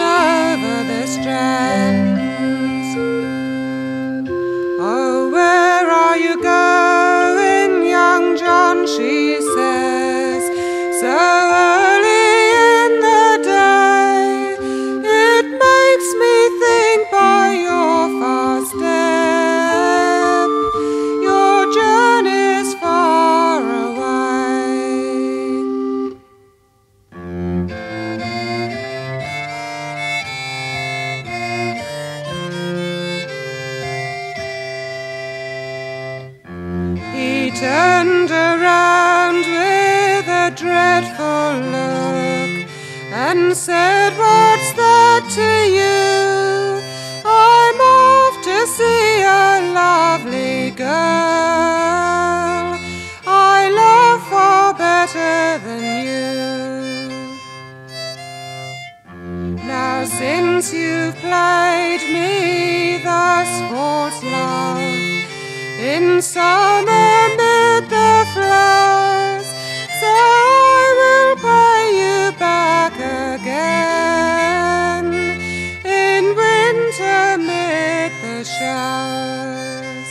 over the strand. Turned around with a dreadful look and said, What's that to you? I'm off to see a lovely girl I love far better than you. Now, since you've played me thus false love in summer amid the flowers, so I will pay you back again in winter mid the showers.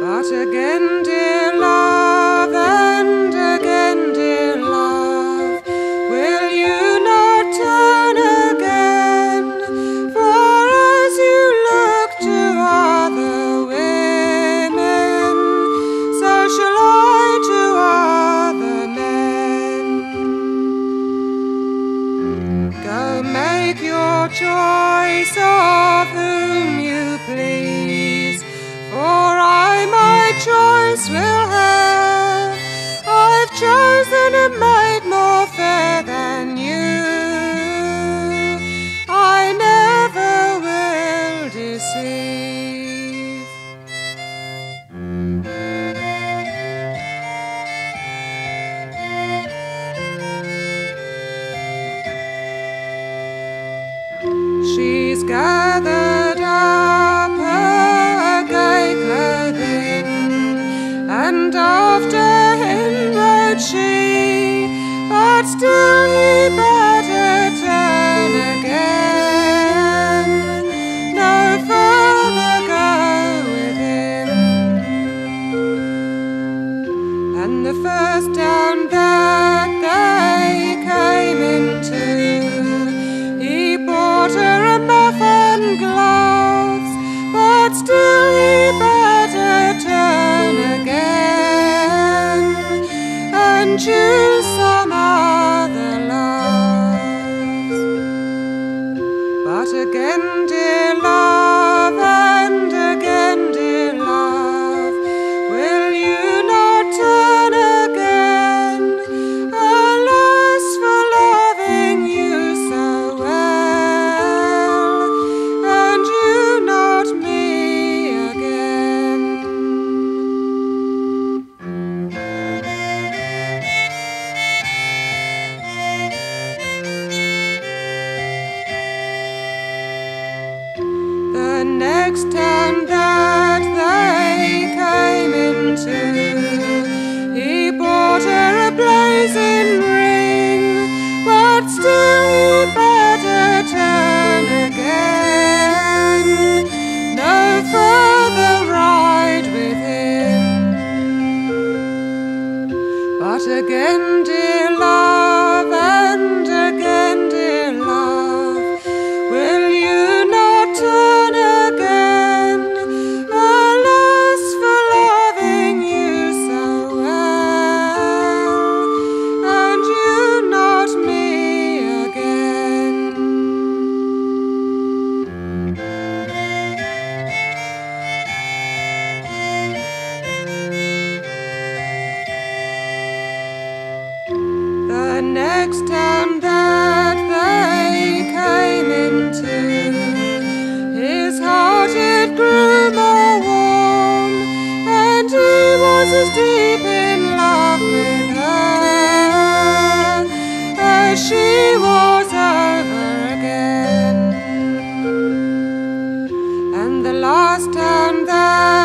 But again, dear will have. I've chosen a maid more fair than you. I never will deceive. She's gathered after him rode she. But still he better and choose some other loves. But again, dear next time that they came into his heart it grew more warm and he was as deep in love with her as she was ever again. And the last time that